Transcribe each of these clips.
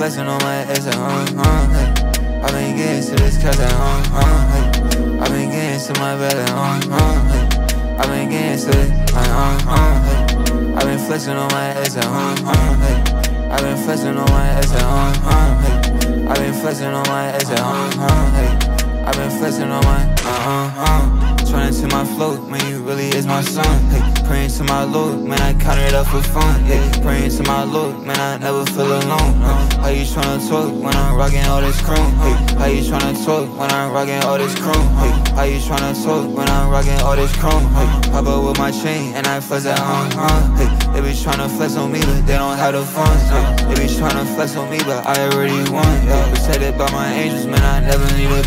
flexing on my ass like, uh, uh, hey. I've been getting to this cause like, uh, uh, hey. I've been getting to my bed like, uh, uh, hey. I've been getting to it uh, uh, hey. I've been flexing on my ass like, uh, uh, hey. I've been flexing on my ass like, uh, uh, hey. I've been flexing on my ass like, uh, uh, hey. I've been flexing on my, uh, uh, uh. Trying to my float, man, you really is my son. Hey, praying to my Lord, man, I count it up for fun. Hey, praying to my Lord, man, I never feel alone. Uh, tryna talk when I'm rocking all this chrome? Hey, how you tryna talk when I'm rocking all this chrome? Hey, how you tryna talk when I'm rocking all this chrome? Hey, pop up with my chain and I flex that uh uh. Hey, they be tryna flex on me, but they don't have the funds. Hey, they be tryna flex on me, but I already won. Hey, protected by my angels, man, I never need a.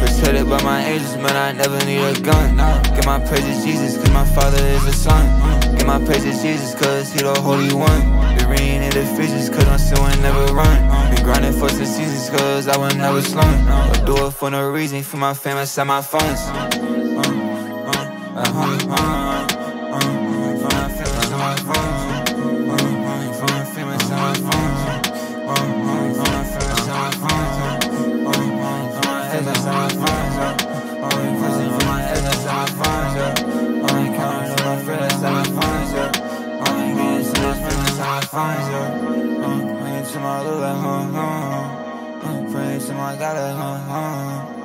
Protected by my angels, man, I never need a gun. Give my praises Jesus, cause my father is a son. Give my praises Jesus, cause he the holy one. In the features, cause I'm still ain't never run. Been grinding for some seasons, cause I will never slump. I do it for no reason, for my family, and my funds. Uh, uh, uh, uh, for my funds. Praying to my like, huh, huh. Uh, uh, Praying to my God, huh, huh.